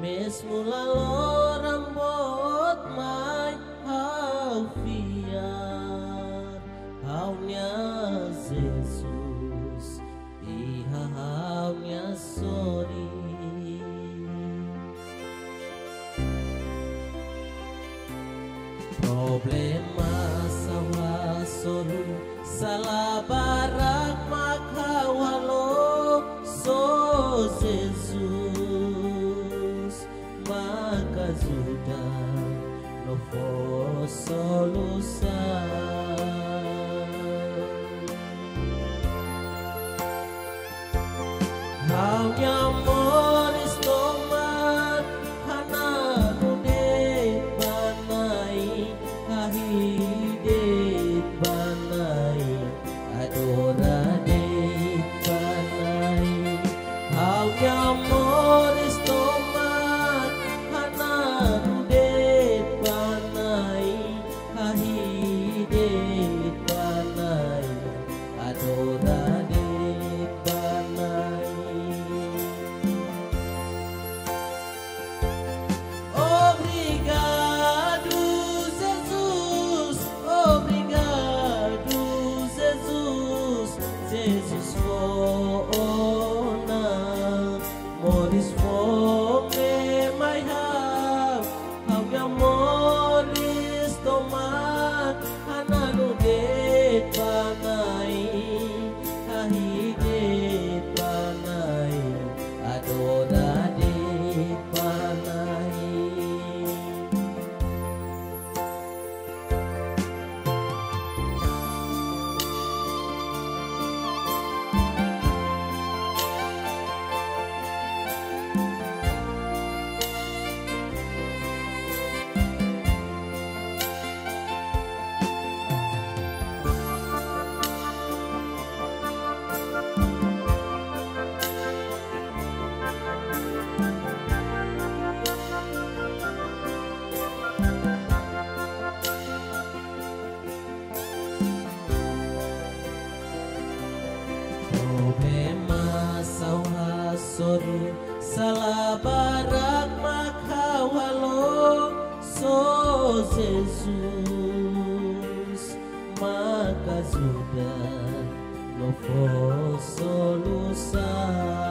Miss mulalo rambut mai hafia Haunya no for solution. How. Salabarak makawalo so maka sudah lo solusan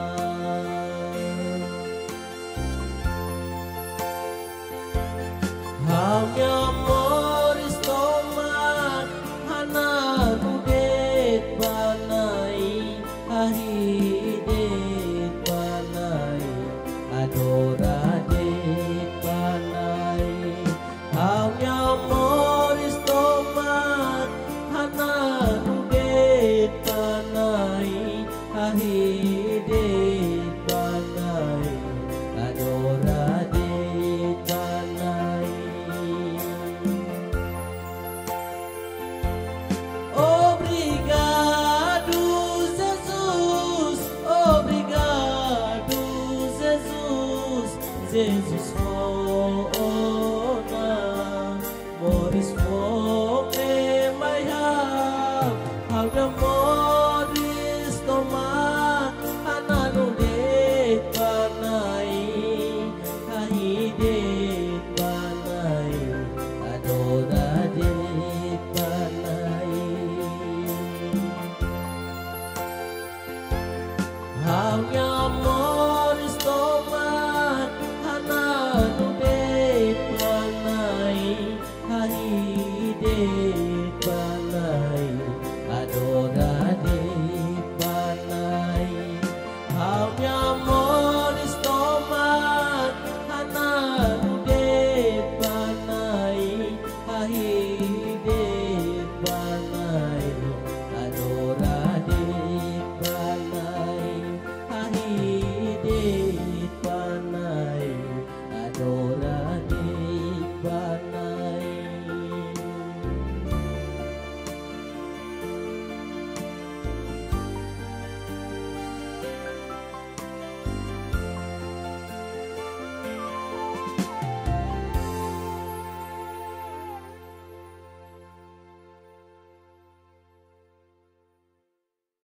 Bye.